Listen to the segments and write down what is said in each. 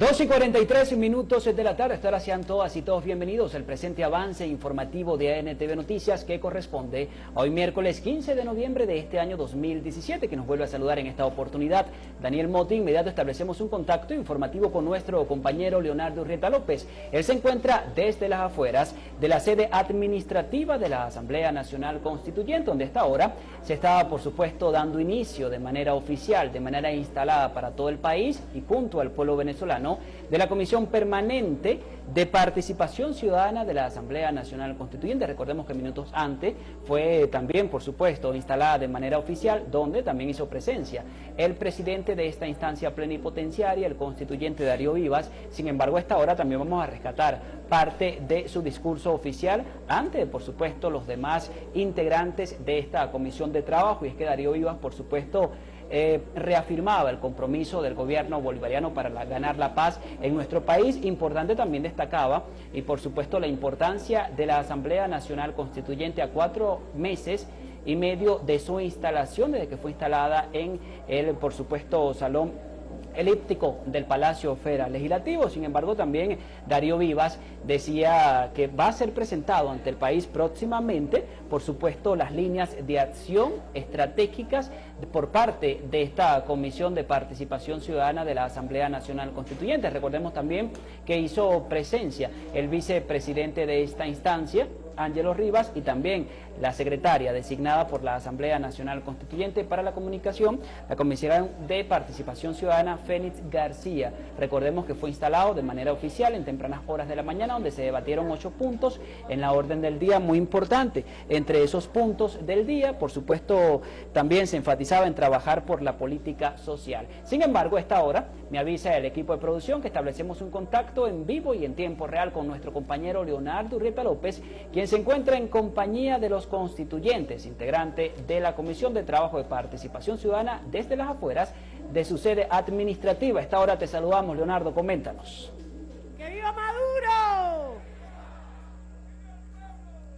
2 y 43 minutos de la tarde, ahora sean todas y todos bienvenidos al presente avance informativo de ANTV Noticias que corresponde a hoy miércoles 15 de noviembre de este año 2017, que nos vuelve a saludar en esta oportunidad Daniel Moti. Inmediato establecemos un contacto informativo con nuestro compañero Leonardo Rieta López. Él se encuentra desde las afueras de la sede administrativa de la Asamblea Nacional Constituyente, donde esta hora se está, por supuesto, dando inicio de manera oficial, de manera instalada para todo el país y junto al pueblo venezolano de la Comisión Permanente de Participación Ciudadana de la Asamblea Nacional Constituyente. Recordemos que minutos antes fue también, por supuesto, instalada de manera oficial, donde también hizo presencia el presidente de esta instancia plenipotenciaria, el constituyente Darío Vivas. Sin embargo, a esta hora también vamos a rescatar parte de su discurso oficial ante, por supuesto, los demás integrantes de esta comisión de trabajo. Y es que Darío Vivas, por supuesto, eh, reafirmaba el compromiso del gobierno bolivariano para ganar la paz en nuestro país. Importante también destacaba, y por supuesto la importancia de la Asamblea Nacional Constituyente a cuatro meses y medio de su instalación, desde que fue instalada en el, por supuesto, Salón elíptico del Palacio Federal Legislativo. Sin embargo, también Darío Vivas decía que va a ser presentado ante el país próximamente, por supuesto, las líneas de acción estratégicas por parte de esta Comisión de Participación Ciudadana de la Asamblea Nacional Constituyente. Recordemos también que hizo presencia el vicepresidente de esta instancia, Ángelo Rivas, y también la secretaria designada por la Asamblea Nacional Constituyente para la Comunicación, la Comisión de Participación Ciudadana, Fénix García. Recordemos que fue instalado de manera oficial en tempranas horas de la mañana, donde se debatieron ocho puntos en la orden del día muy importante. Entre esos puntos del día, por supuesto, también se enfatizaba en trabajar por la política social. Sin embargo, a esta hora me avisa el equipo de producción que establecemos un contacto en vivo y en tiempo real con nuestro compañero Leonardo Urrieta López, quien se encuentra en compañía de los constituyentes, integrante de la Comisión de Trabajo de Participación Ciudadana desde las afueras de su sede administrativa. A esta hora te saludamos, Leonardo, coméntanos. ¡Que viva Maduro!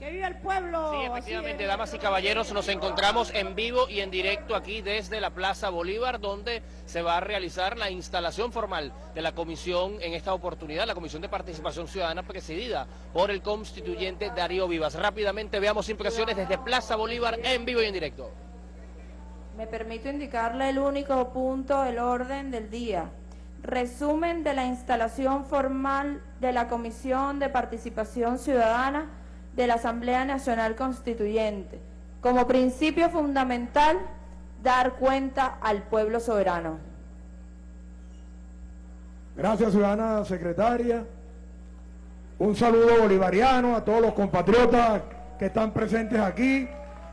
¡Que viva el pueblo! Sí, efectivamente, damas y caballeros, nos encontramos en vivo y en directo aquí desde la Plaza Bolívar, donde se va a realizar la instalación formal de la comisión en esta oportunidad, la Comisión de Participación Ciudadana presidida por el constituyente Darío Vivas. Rápidamente veamos impresiones desde Plaza Bolívar en vivo y en directo. Me permito indicarle el único punto del orden del día. Resumen de la instalación formal de la Comisión de Participación Ciudadana de la Asamblea Nacional Constituyente. Como principio fundamental, dar cuenta al pueblo soberano. Gracias, ciudadana secretaria. Un saludo bolivariano a todos los compatriotas que están presentes aquí.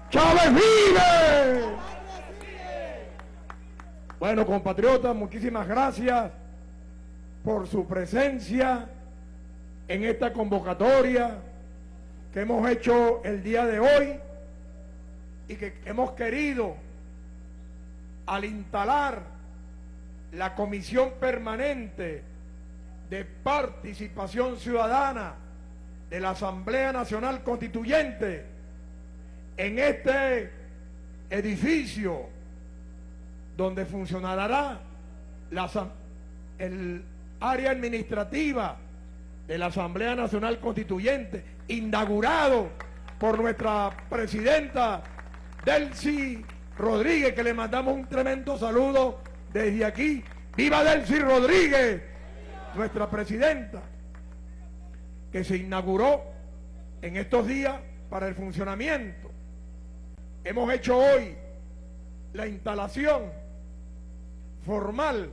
¡Chávez vive! Bueno, compatriotas, muchísimas gracias por su presencia en esta convocatoria que hemos hecho el día de hoy y que hemos querido al instalar la Comisión Permanente de Participación Ciudadana de la Asamblea Nacional Constituyente en este edificio donde funcionará la, el área administrativa de la Asamblea Nacional Constituyente, inaugurado por nuestra presidenta Delcy Rodríguez, que le mandamos un tremendo saludo desde aquí. ¡Viva Delcy Rodríguez! Nuestra presidenta, que se inauguró en estos días para el funcionamiento. Hemos hecho hoy la instalación formal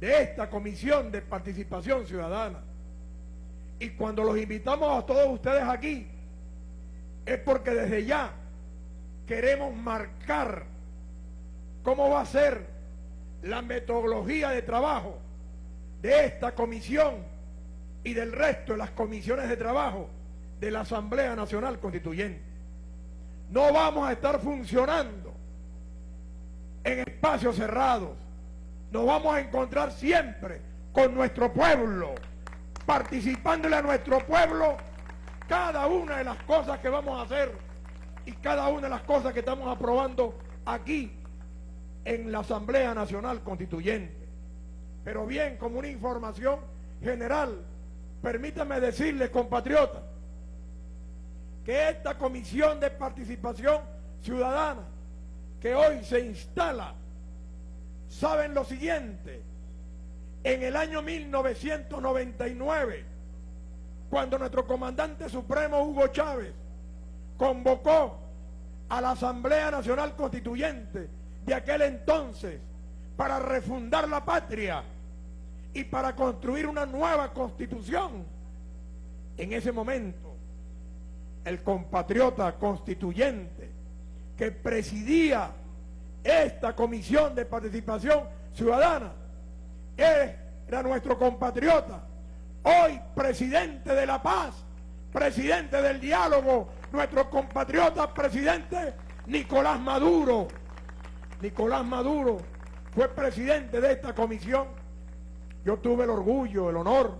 de esta Comisión de Participación Ciudadana. Y cuando los invitamos a todos ustedes aquí, es porque desde ya queremos marcar cómo va a ser la metodología de trabajo de esta comisión y del resto de las comisiones de trabajo de la Asamblea Nacional Constituyente. No vamos a estar funcionando en espacios cerrados. Nos vamos a encontrar siempre con nuestro pueblo participándole a nuestro pueblo cada una de las cosas que vamos a hacer y cada una de las cosas que estamos aprobando aquí en la Asamblea Nacional Constituyente. Pero bien, como una información general, permítame decirles, compatriotas, que esta comisión de participación ciudadana que hoy se instala, saben lo siguiente, en el año 1999, cuando nuestro comandante supremo Hugo Chávez convocó a la Asamblea Nacional Constituyente de aquel entonces para refundar la patria y para construir una nueva constitución. En ese momento, el compatriota constituyente que presidía esta comisión de participación ciudadana era nuestro compatriota, hoy presidente de la paz, presidente del diálogo, nuestro compatriota presidente Nicolás Maduro. Nicolás Maduro fue presidente de esta comisión. Yo tuve el orgullo, el honor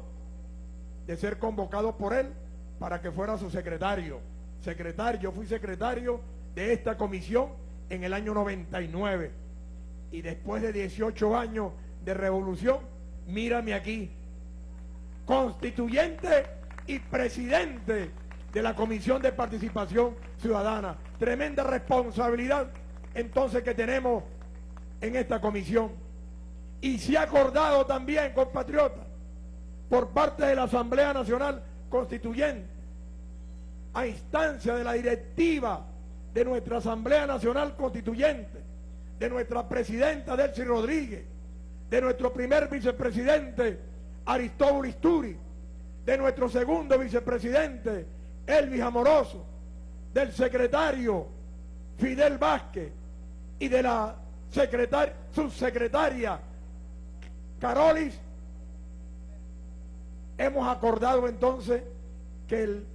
de ser convocado por él para que fuera su secretario. Secretario, yo fui secretario de esta comisión en el año 99. Y después de 18 años de revolución, mírame aquí, constituyente y presidente de la Comisión de Participación Ciudadana. Tremenda responsabilidad entonces que tenemos en esta comisión. Y se ha acordado también, compatriotas, por parte de la Asamblea Nacional Constituyente, a instancia de la directiva de nuestra Asamblea Nacional Constituyente, de nuestra presidenta Delcy Rodríguez, de nuestro primer vicepresidente Aristóbulo Isturi, de nuestro segundo vicepresidente Elvis Amoroso, del secretario Fidel Vázquez y de la subsecretaria Carolis, hemos acordado entonces que el,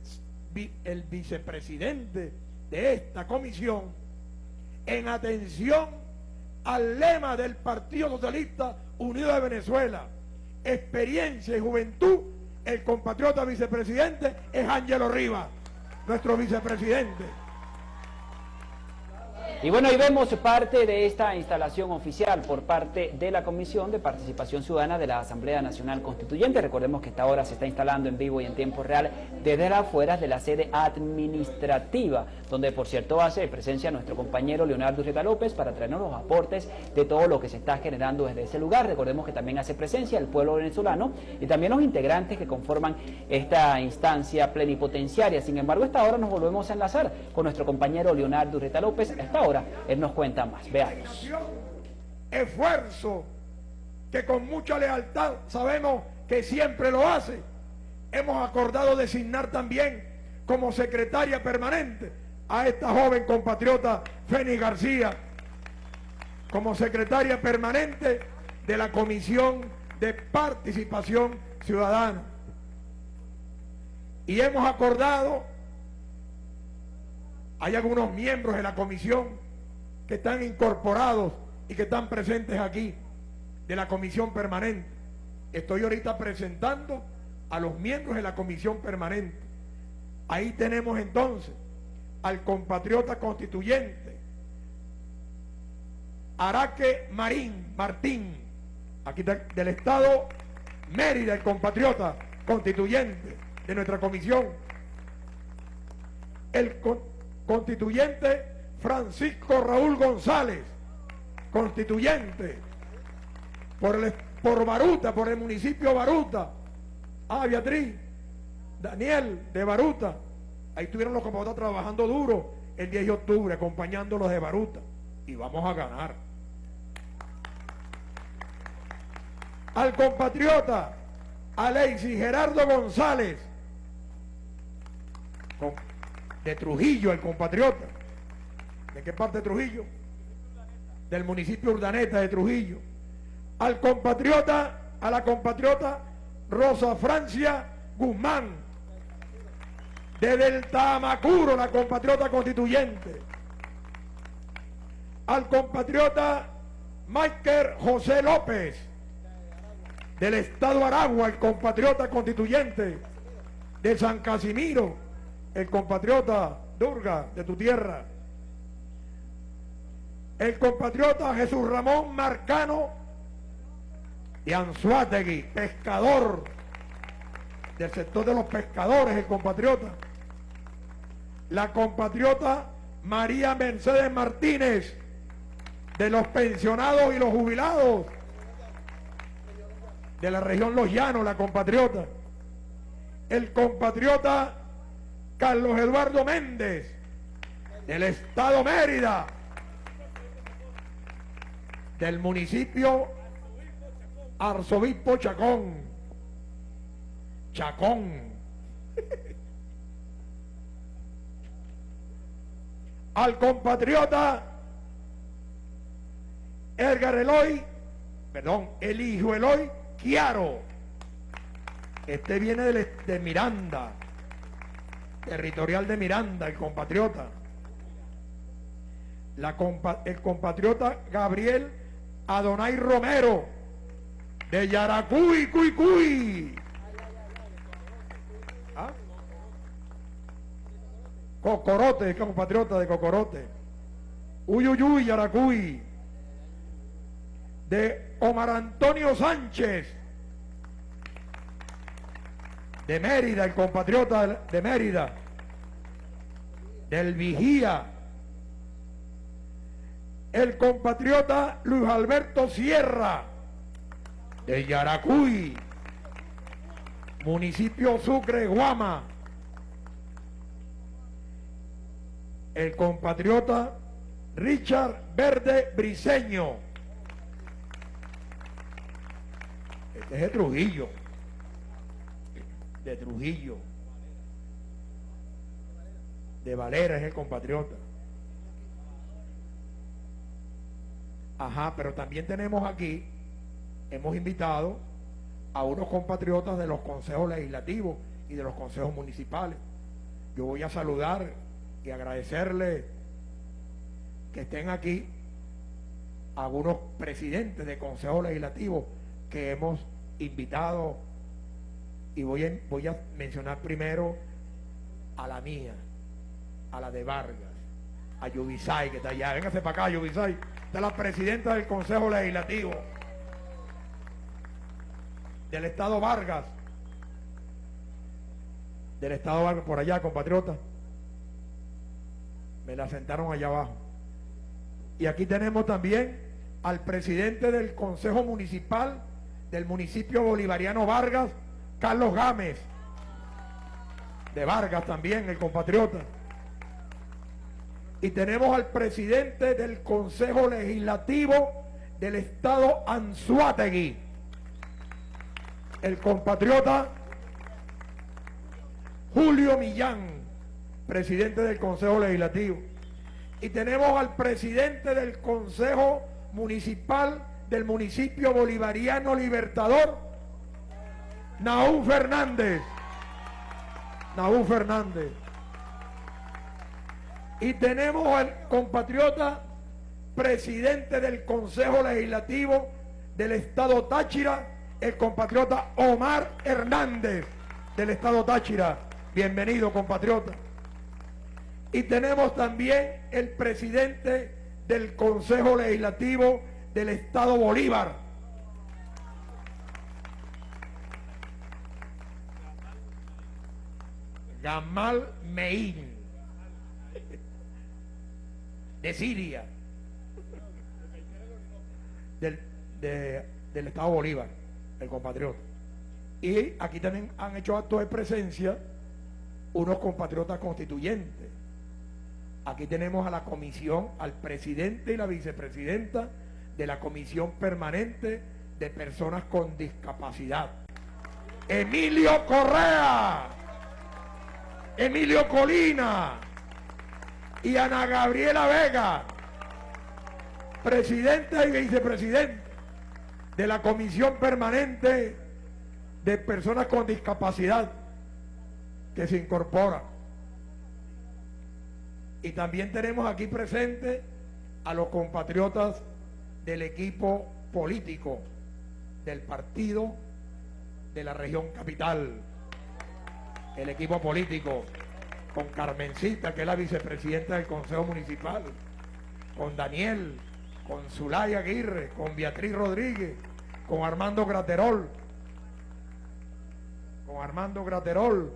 el vicepresidente de esta comisión, en atención al lema del Partido Socialista Unido de Venezuela, experiencia y juventud, el compatriota vicepresidente es Ángelo Rivas, nuestro vicepresidente. Y bueno, ahí vemos parte de esta instalación oficial por parte de la Comisión de Participación Ciudadana de la Asamblea Nacional Constituyente. Recordemos que esta hora se está instalando en vivo y en tiempo real desde las afueras de la sede administrativa, donde por cierto hace presencia nuestro compañero Leonardo Ureta López para traernos los aportes de todo lo que se está generando desde ese lugar. Recordemos que también hace presencia el pueblo venezolano y también los integrantes que conforman esta instancia plenipotenciaria. Sin embargo, esta hora nos volvemos a enlazar con nuestro compañero Leonardo Ureta López. Esta él nos cuenta más. Veamos. Esfuerzo que con mucha lealtad sabemos que siempre lo hace. Hemos acordado designar también como secretaria permanente a esta joven compatriota Feni García como secretaria permanente de la Comisión de Participación Ciudadana. Y hemos acordado, hay algunos miembros de la comisión que están incorporados y que están presentes aquí de la comisión permanente. Estoy ahorita presentando a los miembros de la comisión permanente. Ahí tenemos entonces al compatriota constituyente, Araque Marín Martín, aquí del estado Mérida, el compatriota constituyente de nuestra comisión. El constituyente Francisco Raúl González, constituyente, por, el, por Baruta, por el municipio Baruta. Ah, Beatriz, Daniel de Baruta. Ahí estuvieron los compatriotas trabajando duro el 10 de octubre, acompañándolos de Baruta. Y vamos a ganar. Al compatriota Alexis Gerardo González, de Trujillo, el compatriota ¿De qué parte de Trujillo? Del municipio Urdaneta de Trujillo. Al compatriota, a la compatriota Rosa Francia Guzmán. De Tamacuro, la compatriota constituyente. Al compatriota Michael José López. Del estado Aragua, el compatriota constituyente. De San Casimiro, el compatriota Durga, de tu tierra el compatriota Jesús Ramón Marcano de Anzuategui, pescador del sector de los pescadores, el compatriota. La compatriota María Mercedes Martínez, de los pensionados y los jubilados de la región Los Llanos, la compatriota. El compatriota Carlos Eduardo Méndez, del Estado Mérida, del municipio Arzobispo Chacón. Chacón. Al compatriota Edgar Eloy, perdón, el hijo Eloy Quiaro. Este viene de, de Miranda, territorial de Miranda, el compatriota. El compatriota Gabriel Adonai Romero, de Yaracuy, Cuy, Cuy. ¿Ah? Cocorote, compatriota de Cocorote. Uyuyuy, Yaracuy. De Omar Antonio Sánchez. De Mérida, el compatriota de Mérida. Del Vigía. El compatriota Luis Alberto Sierra de Yaracuy, municipio Sucre, Guama. El compatriota Richard Verde Briseño. Este es de Trujillo. De Trujillo. De Valera es el compatriota. Ajá, pero también tenemos aquí hemos invitado a unos compatriotas de los consejos legislativos y de los consejos municipales. Yo voy a saludar y agradecerle que estén aquí algunos presidentes de consejos legislativos que hemos invitado y voy a, voy a mencionar primero a la mía, a la de Vargas, a Yubisay que está allá. Véngase para acá, Yubisay. Está la presidenta del Consejo Legislativo del Estado Vargas, del Estado Vargas por allá, compatriota. Me la sentaron allá abajo. Y aquí tenemos también al presidente del Consejo Municipal del municipio bolivariano Vargas, Carlos Gámez. De Vargas también, el compatriota. Y tenemos al presidente del Consejo Legislativo del Estado Anzuategui, el compatriota Julio Millán, presidente del Consejo Legislativo. Y tenemos al presidente del Consejo Municipal del municipio bolivariano Libertador, Naú Fernández. Naú Fernández. Y tenemos al compatriota presidente del Consejo Legislativo del Estado Táchira, el compatriota Omar Hernández del Estado Táchira. Bienvenido, compatriota. Y tenemos también el presidente del Consejo Legislativo del Estado Bolívar. Gamal Meín, de Siria, del, del Estado Bolívar el compatriota. Y aquí también han hecho actos de presencia unos compatriotas constituyentes. Aquí tenemos a la comisión, al presidente y la vicepresidenta de la comisión permanente de personas con discapacidad. Emilio Correa, Emilio Colina y Ana Gabriela Vega, presidenta y vicepresidenta de la Comisión Permanente de Personas con Discapacidad que se incorpora. Y también tenemos aquí presente a los compatriotas del equipo político del partido de la región capital. El equipo político con Carmencita, que es la vicepresidenta del Consejo Municipal, con Daniel, con Zulay Aguirre, con Beatriz Rodríguez, con Armando Graterol, con Armando Graterol,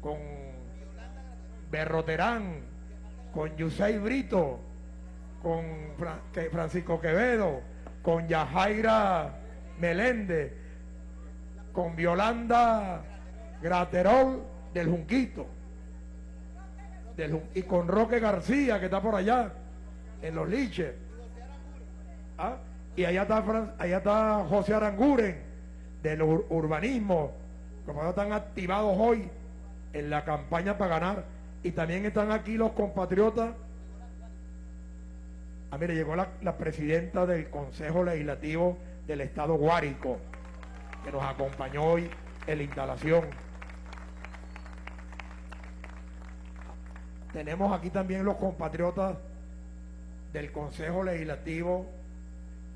con Berroterán, con Yusei Brito, con Francisco Quevedo, con Yajaira Meléndez, con Violanda Graterol del Junquito, y con Roque García, que está por allá, en los liches. ¿Ah? Y allá está, allá está José Aranguren, del urbanismo, como están activados hoy en la campaña para ganar. Y también están aquí los compatriotas. Ah, mire, llegó la presidenta del Consejo Legislativo del Estado Guárico, que nos acompañó hoy en la instalación. Tenemos aquí también los compatriotas del Consejo Legislativo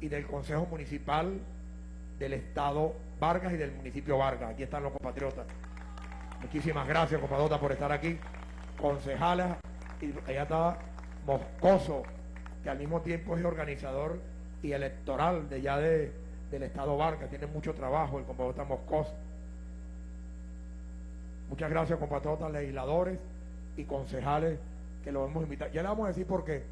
y del Consejo Municipal del Estado Vargas y del municipio Vargas. Aquí están los compatriotas. Muchísimas gracias, compatriotas, por estar aquí. Concejales, y allá está Moscoso, que al mismo tiempo es organizador y electoral de ya de, del Estado Vargas. Tiene mucho trabajo el compatriota Moscoso. Muchas gracias, compatriotas legisladores y concejales que lo hemos invitado. Ya le vamos a decir por qué.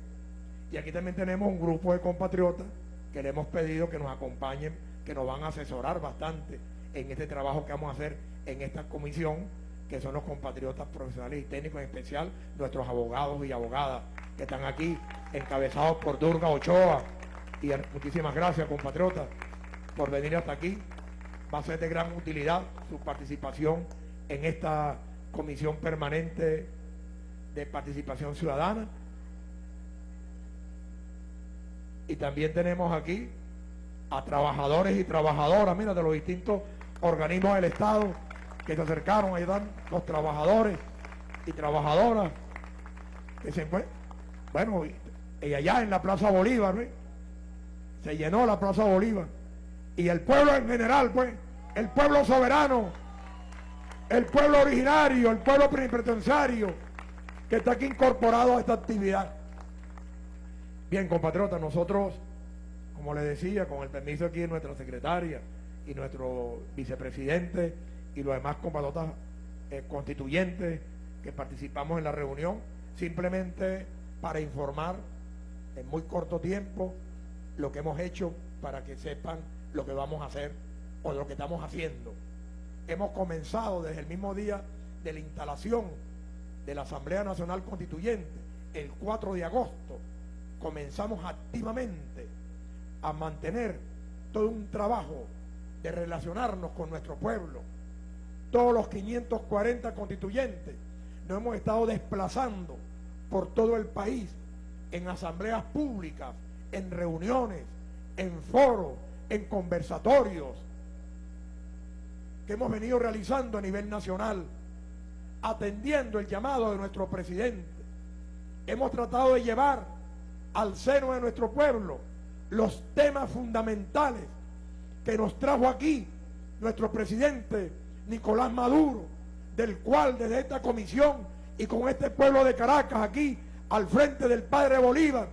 Y aquí también tenemos un grupo de compatriotas que le hemos pedido que nos acompañen, que nos van a asesorar bastante en este trabajo que vamos a hacer en esta comisión, que son los compatriotas profesionales y técnicos, en especial nuestros abogados y abogadas que están aquí, encabezados por Durga Ochoa. Y muchísimas gracias, compatriotas, por venir hasta aquí. Va a ser de gran utilidad su participación en esta comisión permanente de participación ciudadana. Y también tenemos aquí a trabajadores y trabajadoras, mira, de los distintos organismos del Estado que se acercaron, ahí están los trabajadores y trabajadoras que se bueno, y allá en la Plaza Bolívar, se llenó la Plaza Bolívar. Y el pueblo en general, pues, el pueblo soberano, el pueblo originario, el pueblo plenipotenciario, que está aquí incorporado a esta actividad. Bien, compatriotas, nosotros, como les decía, con el permiso aquí de nuestra secretaria y nuestro vicepresidente y los demás compatriotas eh, constituyentes que participamos en la reunión, simplemente para informar en muy corto tiempo lo que hemos hecho para que sepan lo que vamos a hacer o lo que estamos haciendo. Hemos comenzado desde el mismo día de la instalación de la Asamblea Nacional Constituyente, el 4 de agosto, comenzamos activamente a mantener todo un trabajo de relacionarnos con nuestro pueblo. Todos los 540 constituyentes nos hemos estado desplazando por todo el país en asambleas públicas, en reuniones, en foros, en conversatorios que hemos venido realizando a nivel nacional atendiendo el llamado de nuestro presidente. Hemos tratado de llevar al seno de nuestro pueblo los temas fundamentales que nos trajo aquí nuestro presidente Nicolás Maduro, del cual desde esta comisión y con este pueblo de Caracas aquí al frente del padre Bolívar,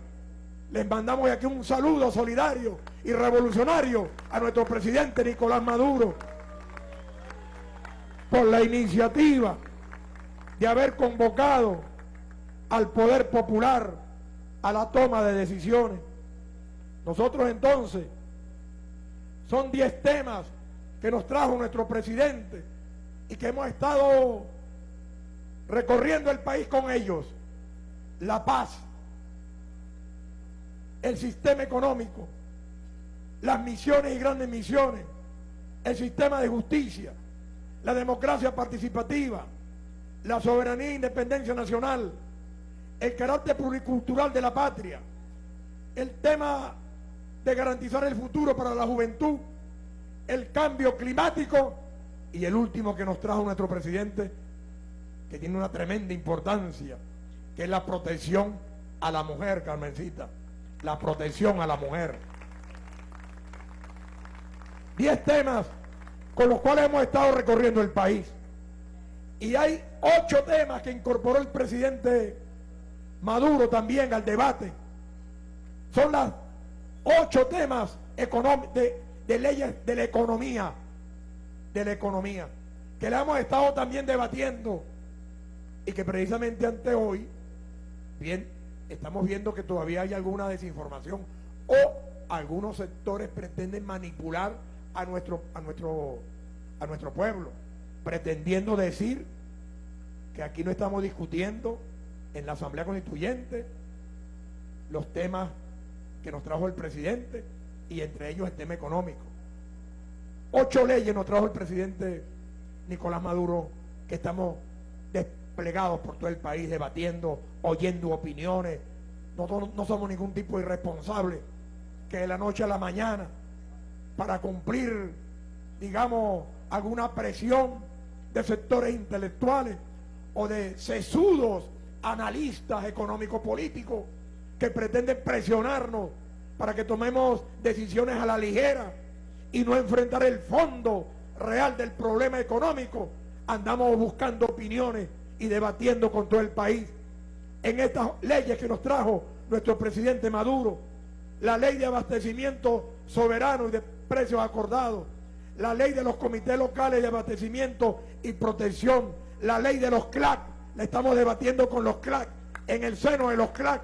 les mandamos aquí un saludo solidario y revolucionario a nuestro presidente Nicolás Maduro por la iniciativa de haber convocado al poder popular a la toma de decisiones. Nosotros entonces, son 10 temas que nos trajo nuestro presidente y que hemos estado recorriendo el país con ellos. La paz, el sistema económico, las misiones y grandes misiones, el sistema de justicia, la democracia participativa, la soberanía e independencia nacional, el carácter pluricultural de la patria, el tema de garantizar el futuro para la juventud, el cambio climático y el último que nos trajo nuestro presidente, que tiene una tremenda importancia, que es la protección a la mujer, Carmencita, la protección a la mujer. Diez temas con los cuales hemos estado recorriendo el país. Y hay ocho temas que incorporó el presidente Maduro también al debate. Son los ocho temas de, de leyes de la economía, de la economía, que la hemos estado también debatiendo y que precisamente ante hoy, bien, estamos viendo que todavía hay alguna desinformación o algunos sectores pretenden manipular a nuestro, a nuestro, a nuestro pueblo, pretendiendo decir que aquí no estamos discutiendo en la Asamblea Constituyente los temas que nos trajo el presidente y entre ellos el tema económico. Ocho leyes nos trajo el presidente Nicolás Maduro que estamos desplegados por todo el país debatiendo, oyendo opiniones. No somos ningún tipo de irresponsable que de la noche a la mañana para cumplir, digamos, alguna presión de sectores intelectuales o de sesudos analistas económico-políticos que pretenden presionarnos para que tomemos decisiones a la ligera y no enfrentar el fondo real del problema económico, andamos buscando opiniones y debatiendo con todo el país. En estas leyes que nos trajo nuestro presidente Maduro, la ley de abastecimiento soberano y de precios acordados, la ley de los comités locales de abastecimiento y protección, la ley de los CLAC, la estamos debatiendo con los CLAC, en el seno de los CLAC,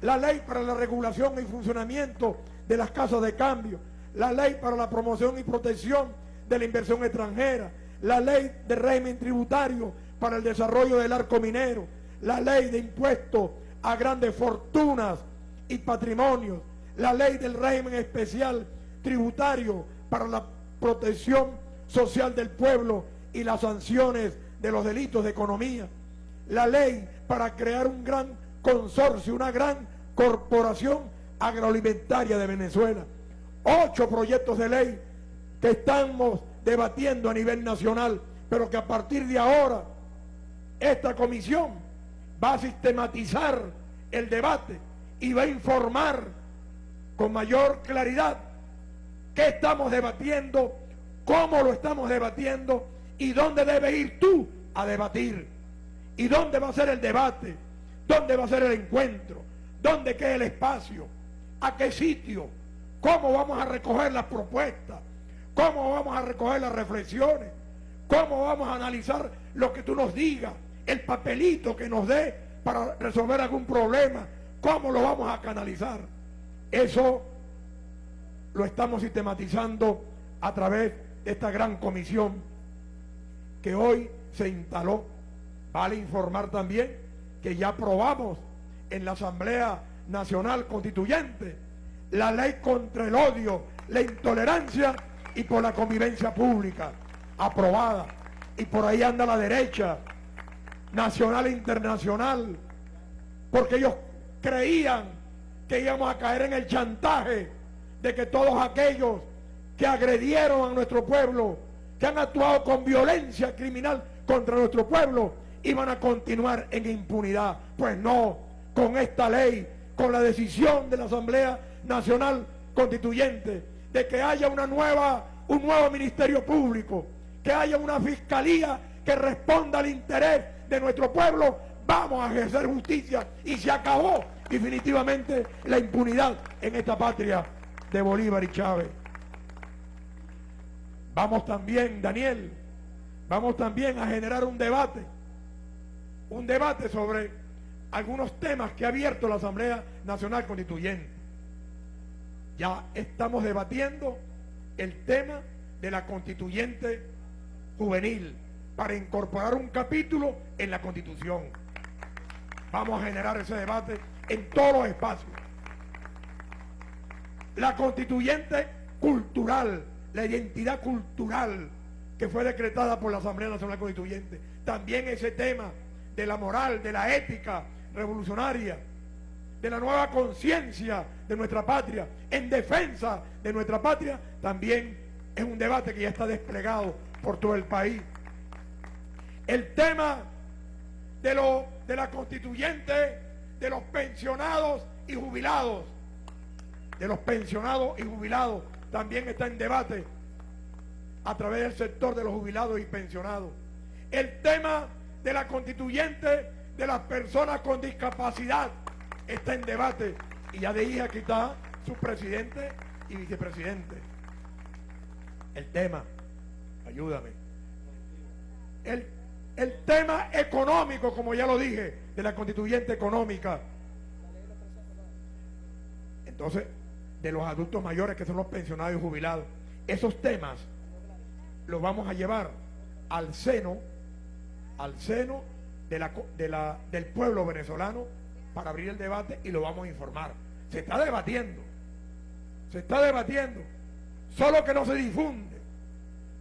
la ley para la regulación y funcionamiento de las casas de cambio, la ley para la promoción y protección de la inversión extranjera, la ley de régimen tributario para el desarrollo del arco minero, la ley de impuestos a grandes fortunas y patrimonios, la ley del régimen especial tributario para la protección social del pueblo y las sanciones de los delitos de economía, la ley para crear un gran consorcio, una gran corporación agroalimentaria de Venezuela. Ocho proyectos de ley que estamos debatiendo a nivel nacional, pero que a partir de ahora esta comisión va a sistematizar el debate y va a informar con mayor claridad qué estamos debatiendo, cómo lo estamos debatiendo y dónde debes ir tú a debatir y dónde va a ser el debate, dónde va a ser el encuentro, dónde queda el espacio, a qué sitio, cómo vamos a recoger las propuestas, cómo vamos a recoger las reflexiones, cómo vamos a analizar lo que tú nos digas, el papelito que nos dé para resolver algún problema, cómo lo vamos a canalizar. Eso lo estamos sistematizando a través de esta gran comisión que hoy se instaló. Vale informar también que ya aprobamos en la Asamblea Nacional Constituyente la ley contra el odio, la intolerancia y por la convivencia pública, aprobada. Y por ahí anda la derecha, nacional e internacional, porque ellos creían que íbamos a caer en el chantaje de que todos aquellos que agredieron a nuestro pueblo, que han actuado con violencia criminal contra nuestro pueblo, iban a continuar en impunidad. Pues no, con esta ley, con la decisión de la Asamblea Nacional Constituyente, de que haya una nueva, un nuevo Ministerio Público, que haya una fiscalía que responda al interés de nuestro pueblo, vamos a ejercer justicia y se acabó definitivamente la impunidad en esta patria de Bolívar y Chávez. Vamos también, Daniel, vamos también a generar un debate, un debate sobre algunos temas que ha abierto la Asamblea Nacional Constituyente. Ya estamos debatiendo el tema de la constituyente juvenil para incorporar un capítulo en la Constitución. Vamos a generar ese debate en todos los espacios. La constituyente cultural, la identidad cultural que fue decretada por la Asamblea Nacional Constituyente. También ese tema de la moral, de la ética, revolucionaria, de la nueva conciencia de nuestra patria, en defensa de nuestra patria, también es un debate que ya está desplegado por todo el país. El tema de, lo, de la constituyente de los pensionados y jubilados, de los pensionados y jubilados, también está en debate a través del sector de los jubilados y pensionados. El tema de la constituyente de las personas con discapacidad está en debate y ya de ahí aquí está su presidente y vicepresidente. El tema, ayúdame. El, el tema económico, como ya lo dije, de la constituyente económica. Entonces, de los adultos mayores que son los pensionados y jubilados. Esos temas los vamos a llevar al seno, al seno de la, de la, del pueblo venezolano para abrir el debate y lo vamos a informar. Se está debatiendo, se está debatiendo, solo que no se difunde,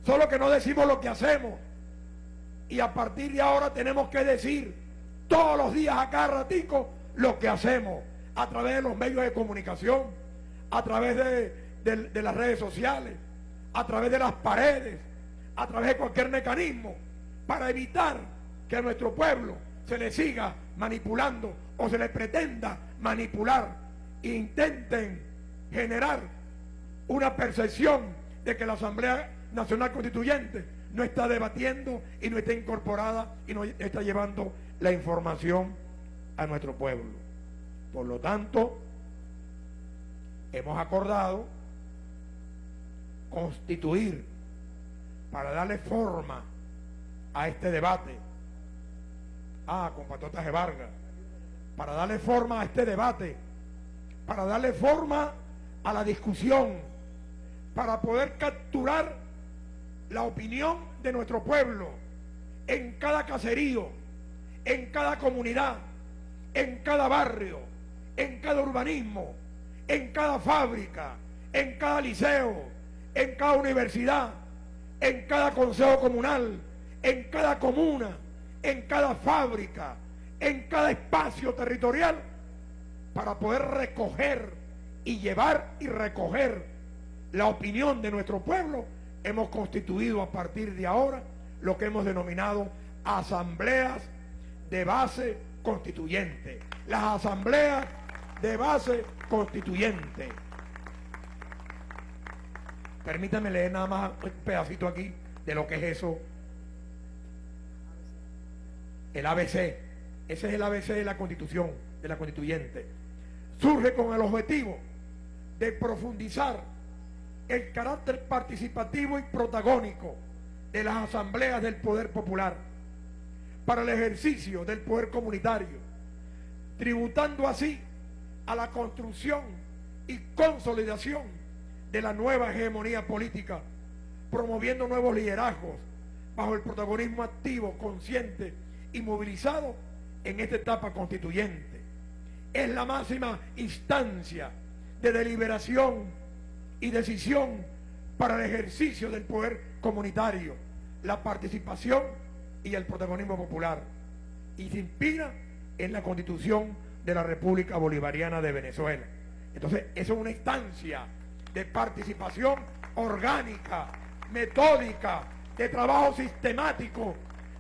solo que no decimos lo que hacemos. Y a partir de ahora tenemos que decir todos los días a cada ratico lo que hacemos a través de los medios de comunicación, a través de, de las redes sociales, a través de las paredes, a través de cualquier mecanismo, para evitar que a nuestro pueblo se le siga manipulando o se le pretenda manipular intenten generar una percepción de que la Asamblea Nacional Constituyente no está debatiendo y no está incorporada y no está llevando la información a nuestro pueblo. Por lo tanto, hemos acordado constituir para darle forma a este debate. Ah, con de Vargas. Para darle forma a este debate. Para darle forma a la discusión. Para poder capturar la opinión de nuestro pueblo en cada caserío, en cada comunidad, en cada barrio, en cada urbanismo, en cada fábrica, en cada liceo, en cada universidad, en cada consejo comunal, en cada comuna, en cada fábrica, en cada espacio territorial, para poder recoger y llevar y recoger la opinión de nuestro pueblo, hemos constituido a partir de ahora lo que hemos denominado asambleas de base constituyente. Las asambleas de base constituyente. Permítame leer nada más un pedacito aquí de lo que es eso. El ABC. Ese es el ABC de la constitución, de la constituyente. Surge con el objetivo de profundizar el carácter participativo y protagónico de las asambleas del poder popular para el ejercicio del poder comunitario, tributando así a la construcción y consolidación de la nueva hegemonía política, promoviendo nuevos liderazgos bajo el protagonismo activo, consciente y movilizado en esta etapa constituyente. Es la máxima instancia de deliberación y decisión para el ejercicio del poder comunitario, la participación y el protagonismo popular. Y se inspira en la constitución de la República Bolivariana de Venezuela. Entonces, eso es una instancia de participación orgánica, metódica, de trabajo sistemático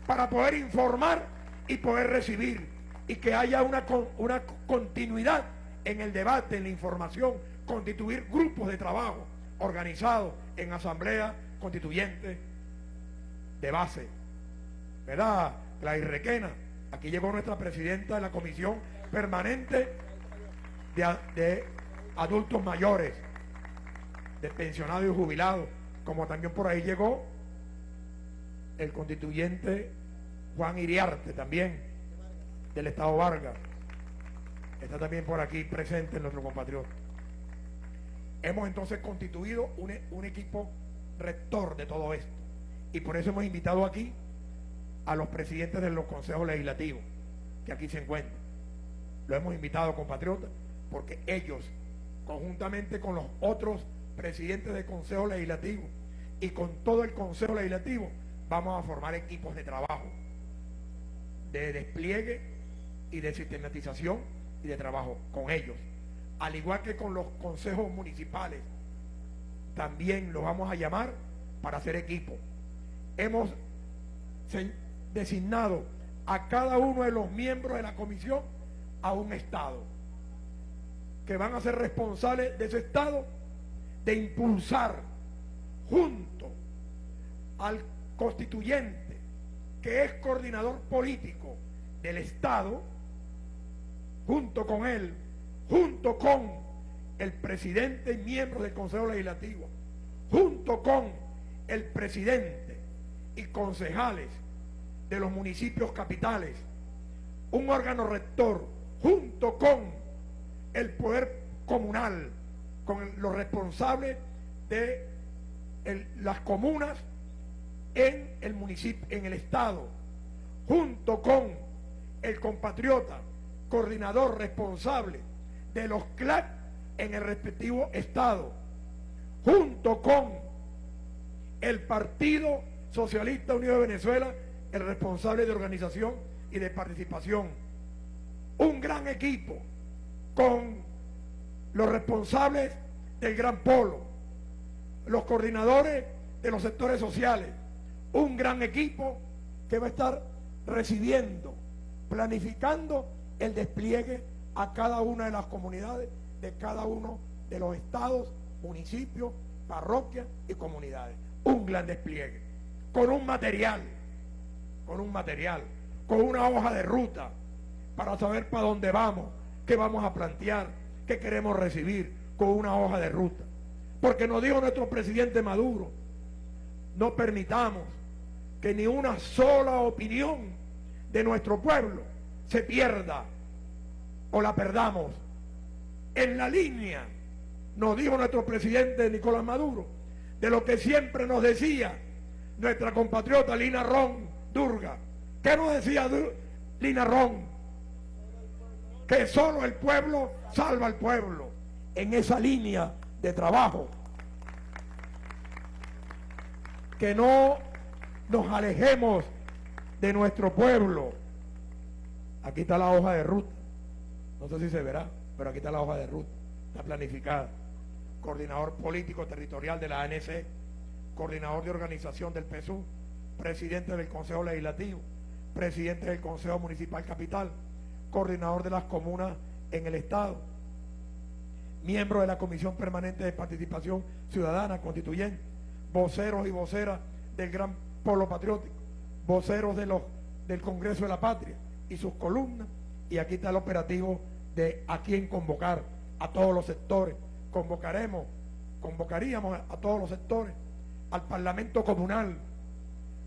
para poder informar y poder recibir y que haya una, una continuidad en el debate, en la información, constituir grupos de trabajo organizados en asamblea constituyente de base. ¿Verdad? La Irrequena. Aquí llegó nuestra presidenta de la Comisión Permanente de, Adultos Mayores de pensionados y jubilados, como también por ahí llegó el constituyente Juan Iriarte también, del Estado Vargas. Está también por aquí presente nuestro compatriota. Hemos entonces constituido un, un equipo rector de todo esto. Y por eso hemos invitado aquí a los presidentes de los consejos legislativos que aquí se encuentran. Lo hemos invitado, compatriotas, porque ellos, conjuntamente con los otros presidentes del Consejo Legislativo y con todo el Consejo Legislativo vamos a formar equipos de trabajo, de despliegue y de sistematización y de trabajo con ellos. Al igual que con los consejos municipales, también los vamos a llamar para hacer equipo. Hemos designado a cada uno de los miembros de la comisión a un Estado, que van a ser responsables de ese Estado de impulsar junto al constituyente, que es coordinador político del Estado, junto con él, junto con el presidente y miembros del Consejo Legislativo, junto con el presidente y concejales de los municipios capitales, un órgano rector, junto con el poder comunal, con los responsables de las comunas en el municipio, en el estado, junto con el compatriota, coordinador responsable de los CLAC en el respectivo estado, junto con el Partido Socialista Unido de Venezuela, el responsable de organización y de participación. Un gran equipo con los responsables del Gran Polo, los coordinadores de los sectores sociales, un gran equipo que va a estar recibiendo, planificando el despliegue a cada una de las comunidades de cada uno de los estados, municipios, parroquias y comunidades. Un gran despliegue, con un material, con un material, con una hoja de ruta para saber para dónde vamos, qué vamos a plantear, qué queremos recibir, con una hoja de ruta. Porque nos dijo nuestro presidente Maduro, no permitamos que ni una sola opinión de nuestro pueblo se pierda o la perdamos. En la línea, nos dijo nuestro presidente Nicolás Maduro, de lo que siempre nos decía nuestra compatriota Lina Ron Durga. ¿Qué nos decía Lina Ron? Que solo el pueblo salva al pueblo. En esa línea de trabajo. Que no nos alejemos de nuestro pueblo. Aquí está la hoja de ruta. No sé si se verá, pero aquí está la hoja de ruta. Está planificada. Coordinador político territorial de la ANC, coordinador de organización del PSU, presidente del Consejo Legislativo, presidente del Consejo Municipal Capital, coordinador de las comunas en el Estado, miembro de la Comisión Permanente de Participación Ciudadana Constituyente, voceros y voceras del Gran Polo Patriótico, voceros de los, del Congreso de la Patria y sus columnas, y aquí está el operativo de a quién convocar, a todos los sectores. Convocaremos, convocaríamos a todos los sectores, al Parlamento Comunal,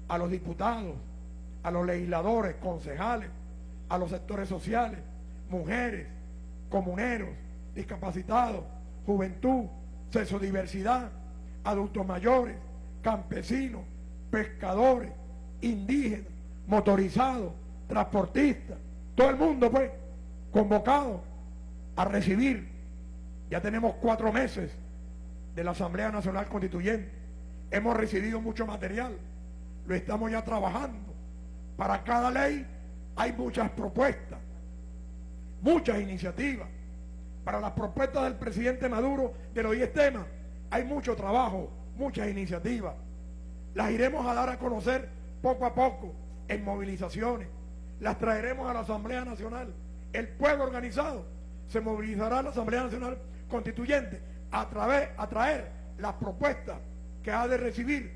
a los diputados, a los legisladores, concejales, a los sectores sociales, mujeres, comuneros, discapacitados, juventud, sexodiversidad, adultos mayores, campesinos, pescadores, indígenas, motorizados, transportistas, todo el mundo pues convocado a recibir. Ya tenemos cuatro meses de la Asamblea Nacional Constituyente. Hemos recibido mucho material. Lo estamos ya trabajando. Para cada ley hay muchas propuestas, muchas iniciativas. Para las propuestas del presidente Maduro de los 10 temas hay mucho trabajo, muchas iniciativas. Las iremos a dar a conocer poco a poco en movilizaciones. Las traeremos a la Asamblea Nacional. El pueblo organizado se movilizará a la Asamblea Nacional Constituyente a, través, a traer las propuestas que ha de recibir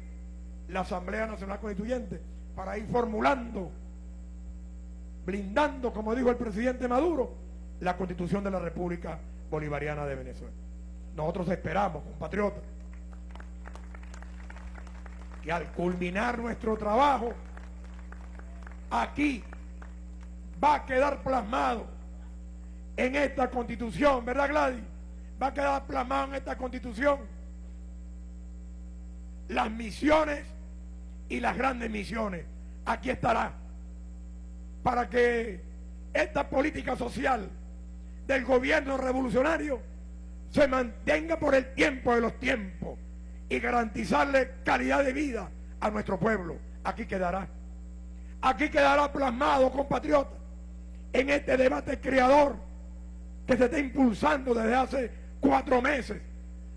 la Asamblea Nacional Constituyente para ir formulando, blindando, como dijo el presidente Maduro, la constitución de la República Bolivariana de Venezuela. Nosotros esperamos, compatriotas, que al culminar nuestro trabajo, aquí va a quedar plasmado en esta constitución, ¿verdad Gladys? Va a quedar plasmado en esta constitución las misiones y las grandes misiones. Aquí estará. Para que esta política social del gobierno revolucionario se mantenga por el tiempo de los tiempos y garantizarle calidad de vida a nuestro pueblo. Aquí quedará. Aquí quedará plasmado, compatriotas, en este debate creador que se está impulsando desde hace cuatro meses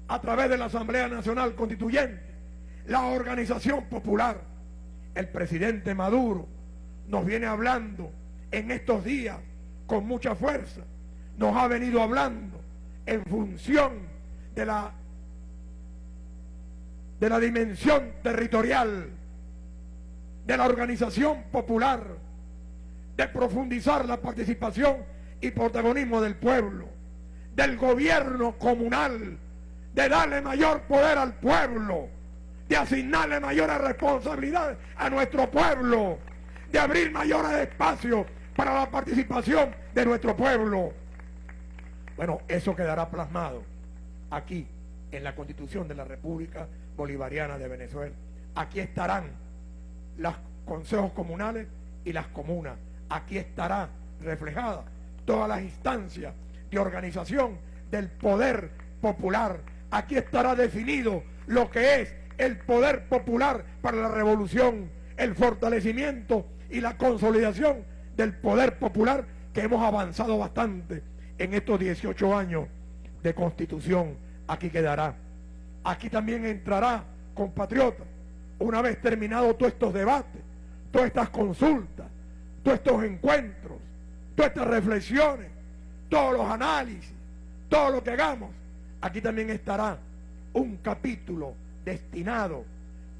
a través de la Asamblea Nacional Constituyente, la organización popular, el presidente Maduro nos viene hablando en estos días con mucha fuerza, nos ha venido hablando en función de la de la dimensión territorial de la organización popular, de profundizar la participación y protagonismo del pueblo, del gobierno comunal, de darle mayor poder al pueblo, de asignarle mayores responsabilidades a nuestro pueblo, de abrir mayores espacios para la participación de nuestro pueblo. Bueno, eso quedará plasmado aquí en la Constitución de la República Bolivariana de Venezuela. Aquí estarán los consejos comunales y las comunas. Aquí estará reflejada todas las instancias de organización del poder popular. Aquí estará definido lo que es el poder popular para la revolución, el fortalecimiento y la consolidación del poder popular que hemos avanzado bastante en estos 18 años de constitución. Aquí quedará. Aquí también entrará, compatriotas, una vez terminados todos estos debates, todas estas consultas, todos estos encuentros, todas estas reflexiones, todos los análisis, todo lo que hagamos, aquí también estará un capítulo destinado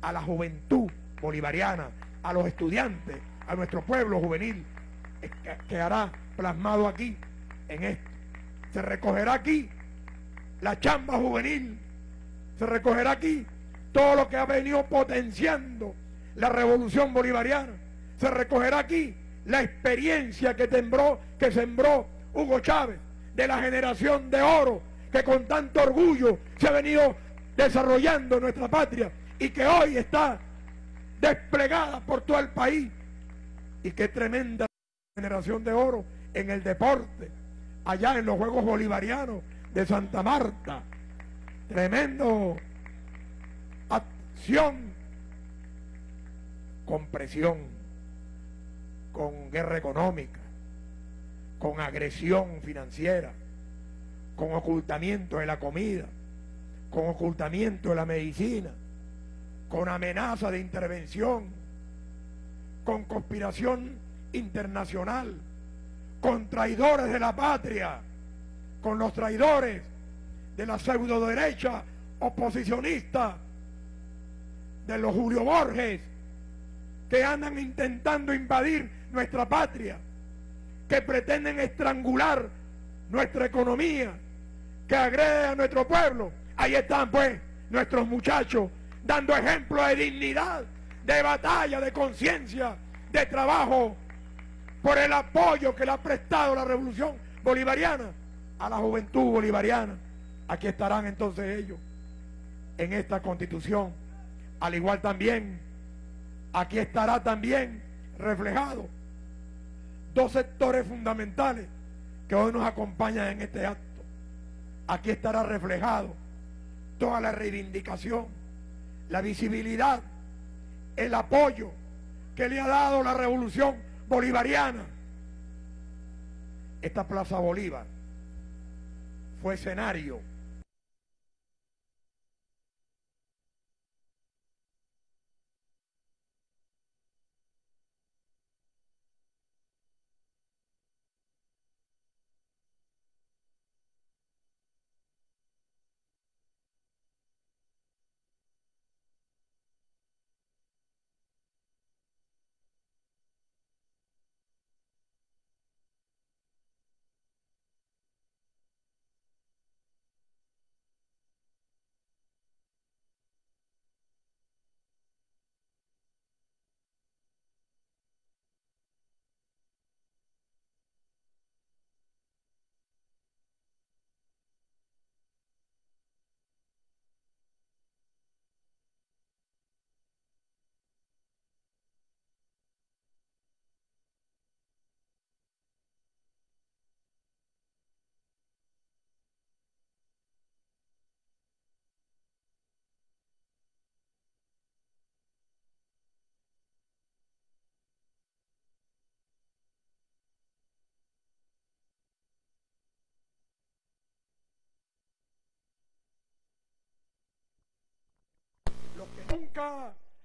a la juventud bolivariana, a los estudiantes, a nuestro pueblo juvenil, que hará plasmado aquí en esto. Se recogerá aquí la chamba juvenil, se recogerá aquí todo lo que ha venido potenciando la revolución bolivariana, se recogerá aquí la experiencia que, tembró, que sembró Hugo Chávez, de la generación de oro que con tanto orgullo se ha venido desarrollando nuestra patria y que hoy está desplegada por todo el país. Y qué tremenda generación de oro en el deporte, allá en los Juegos Bolivarianos de Santa Marta. Tremendo acción con presión, con guerra económica, con agresión financiera, con ocultamiento de la comida, con ocultamiento de la medicina, con amenaza de intervención, con conspiración internacional, con traidores de la patria, con los traidores de la pseudo derecha oposicionista, de los Julio Borges, que andan intentando invadir nuestra patria que pretenden estrangular nuestra economía, que agreden a nuestro pueblo. Ahí están pues nuestros muchachos dando ejemplo de dignidad, de batalla, de conciencia, de trabajo, por el apoyo que le ha prestado la revolución bolivariana a la juventud bolivariana. Aquí estarán entonces ellos en esta constitución. Al igual también, aquí estará también reflejado dos sectores fundamentales que hoy nos acompañan en este acto. Aquí estará reflejado toda la reivindicación, la visibilidad, el apoyo que le ha dado la revolución bolivariana. Esta Plaza Bolívar fue escenario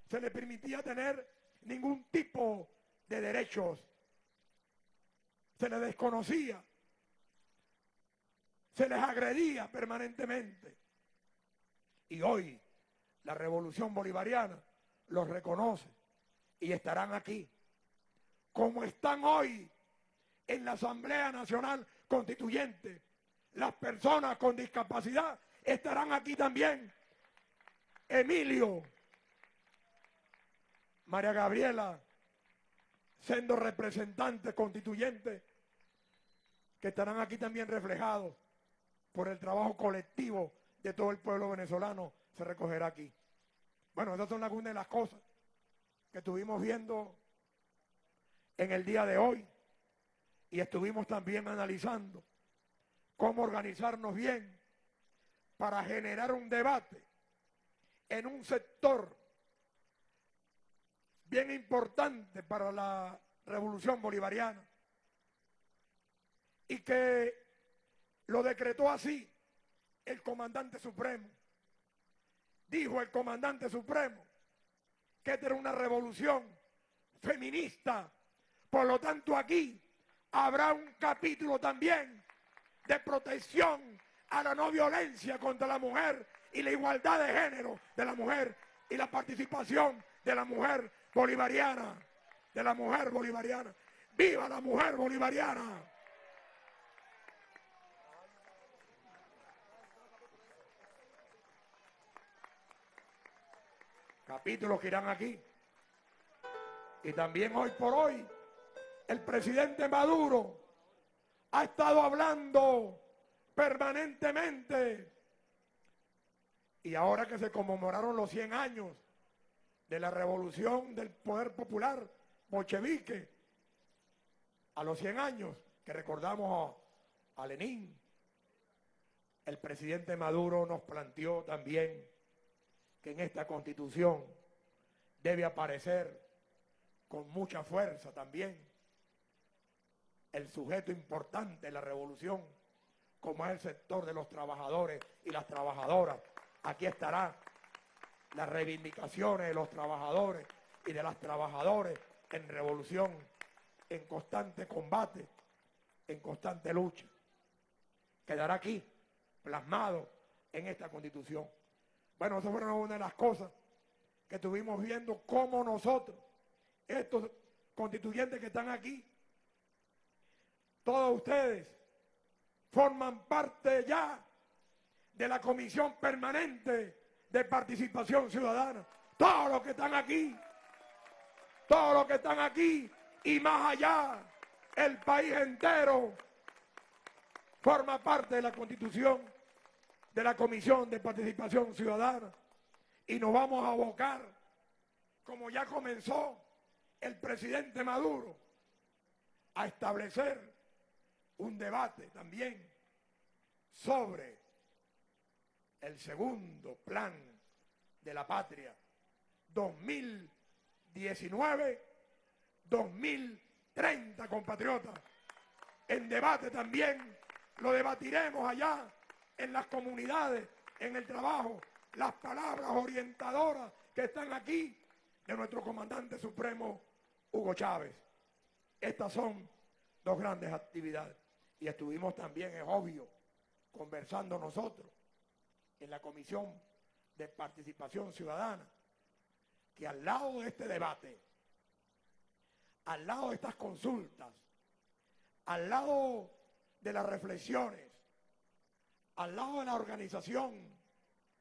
se le permitía tener ningún tipo de derechos. Se les desconocía. Se les agredía permanentemente. Y hoy la revolución bolivariana los reconoce y estarán aquí. Como están hoy en la Asamblea Nacional Constituyente las personas con discapacidad estarán aquí también. Emilio, María Gabriela, siendo representantes constituyentes, que estarán aquí también reflejados por el trabajo colectivo de todo el pueblo venezolano, se recogerá aquí. Bueno, esas son algunas de las cosas que estuvimos viendo en el día de hoy y estuvimos también analizando cómo organizarnos bien para generar un debate en un sector bien importante para la revolución bolivariana y que lo decretó así el comandante supremo. Dijo el comandante supremo que era una revolución feminista. Por lo tanto aquí habrá un capítulo también de protección a la no violencia contra la mujer y la igualdad de género de la mujer y la participación de la mujer bolivariana, de la mujer bolivariana. ¡Viva la mujer bolivariana! Capítulos que irán aquí. Y también hoy por hoy, el presidente Maduro ha estado hablando permanentemente. Y ahora que se conmemoraron los 100 años de la revolución del poder popular bolchevique, a los 100 años que recordamos a, Lenin, el presidente Maduro nos planteó también que en esta constitución debe aparecer con mucha fuerza también el sujeto importante de la revolución, como es el sector de los trabajadores y las trabajadoras. Aquí estará las reivindicaciones de los trabajadores y de las trabajadoras en revolución, en constante combate, en constante lucha. Quedará aquí plasmado en esta constitución. Bueno, eso fueron una de las cosas que estuvimos viendo cómo nosotros, estos constituyentes que están aquí, todos ustedes forman parte ya de la Comisión Permanente de Participación Ciudadana. Todos los que están aquí, todos los que están aquí y más allá, el país entero forma parte de la Constitución de la Comisión de Participación Ciudadana. Y nos vamos a abocar, como ya comenzó el presidente Maduro, a establecer un debate también sobre el segundo plan de la patria 2019-2030, compatriotas. En debate también lo debatiremos allá en las comunidades, en el trabajo, las palabras orientadoras que están aquí de nuestro comandante supremo Hugo Chávez. Estas son dos grandes actividades. Y estuvimos también, es obvio, conversando nosotros en la Comisión de Participación Ciudadana, que al lado de este debate, al lado de estas consultas, al lado de las reflexiones, al lado de la organización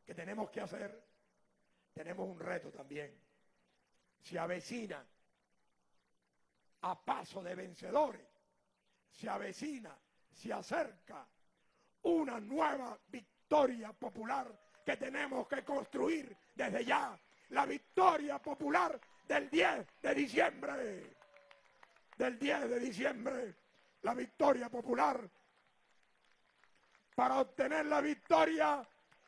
que tenemos que hacer, tenemos un reto también. Se avecina a paso de vencedores, se avecina se acerca una nueva victoria popular que tenemos que construir desde ya. La victoria popular del 10 de diciembre. Del 10 de diciembre. La victoria popular. Para obtener la victoria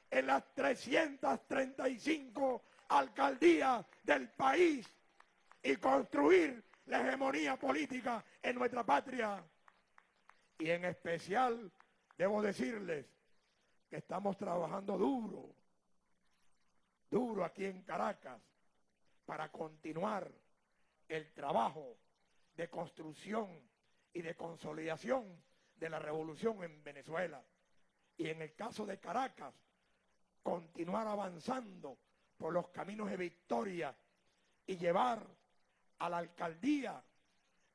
en las 335 alcaldías del país y construir la hegemonía política en nuestra patria. Y en especial debo decirles estamos trabajando duro, duro aquí en Caracas, para continuar el trabajo de construcción y de consolidación de la revolución en Venezuela. Y en el caso de Caracas, continuar avanzando por los caminos de victoria y llevar a la alcaldía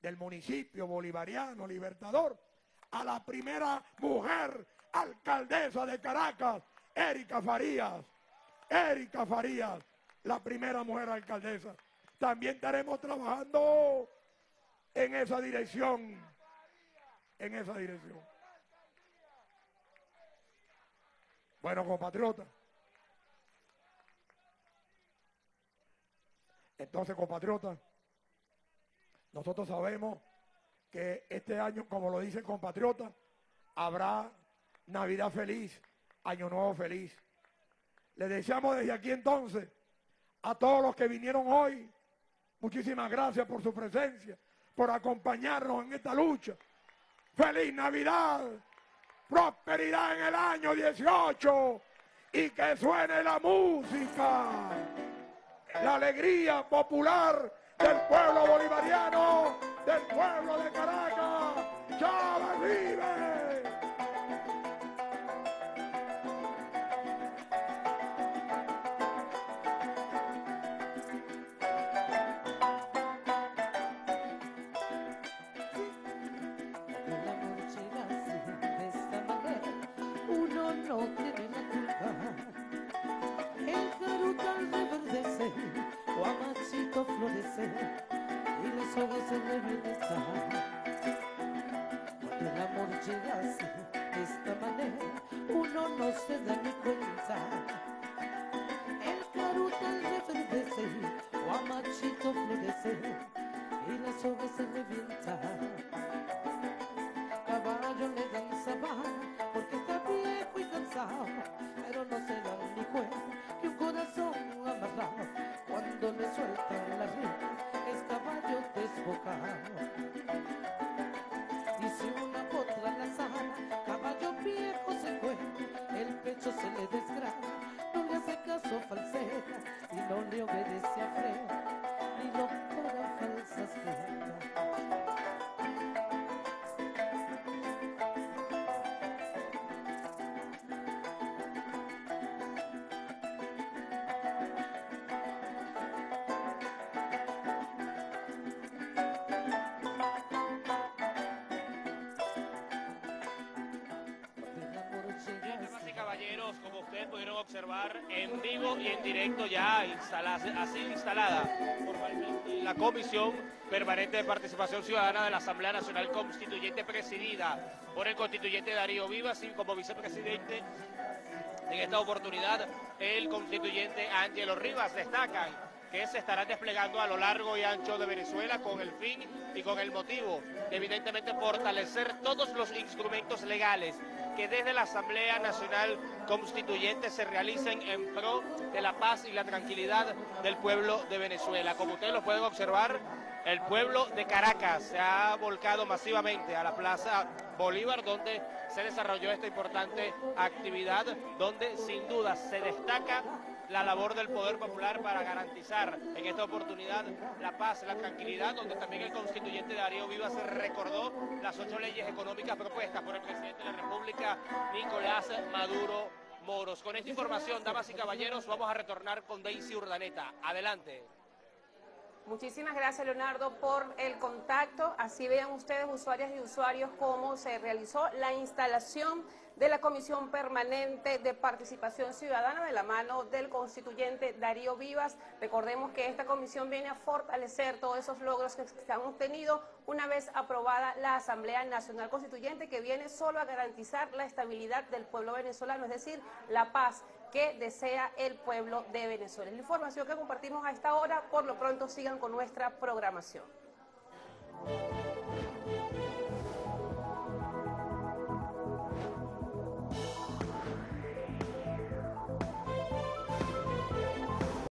del municipio bolivariano libertador a la primera mujer alcaldesa de Caracas, Erika Farías. Erika Farías, la primera mujer alcaldesa. También estaremos trabajando en esa dirección. En esa dirección. Bueno, compatriotas. Entonces, compatriotas, nosotros sabemos que este año, como lo dice el compatriota, habrá Navidad feliz, Año Nuevo feliz. Le deseamos desde aquí entonces a todos los que vinieron hoy, muchísimas gracias por su presencia, por acompañarnos en esta lucha. Feliz Navidad, prosperidad en el año 18 y que suene la música la alegría popular del pueblo bolivariano, del pueblo de Caracas. ¡Chávez vive! Uno cuando sueltan ustedes pudieron observar en vivo y en directo ya instalada, así instalada la Comisión Permanente de Participación Ciudadana de la Asamblea Nacional Constituyente presidida por el constituyente Darío Vivas y como vicepresidente en esta oportunidad el constituyente Ángelo Rivas. Destacan que se estarán desplegando a lo largo y ancho de Venezuela con el fin y con el motivo de evidentemente fortalecer todos los instrumentos legales que desde la Asamblea Nacional Constituyente se realicen en pro de la paz y la tranquilidad del pueblo de Venezuela. Como ustedes lo pueden observar, el pueblo de Caracas se ha volcado masivamente a la Plaza Bolívar, donde se desarrolló esta importante actividad, donde sin duda se destaca la labor del Poder Popular para garantizar en esta oportunidad la paz, la tranquilidad, donde también el constituyente Darío Vivas recordó las ocho leyes económicas propuestas por el presidente de la República, Nicolás Maduro Moros. Con esta información, damas y caballeros, vamos a retornar con Daisy Urdaneta. Adelante. Muchísimas gracias, Leonardo, por el contacto. Así vean ustedes, usuarias y usuarios, cómo se realizó la instalación de la Comisión Permanente de Participación Ciudadana de la mano del constituyente Darío Vivas. Recordemos que esta comisión viene a fortalecer todos esos logros que se han obtenido una vez aprobada la Asamblea Nacional Constituyente, que viene solo a garantizar la estabilidad del pueblo venezolano, es decir, la paz que desea el pueblo de Venezuela. La información que compartimos a esta hora. Por lo pronto sigan con nuestra programación.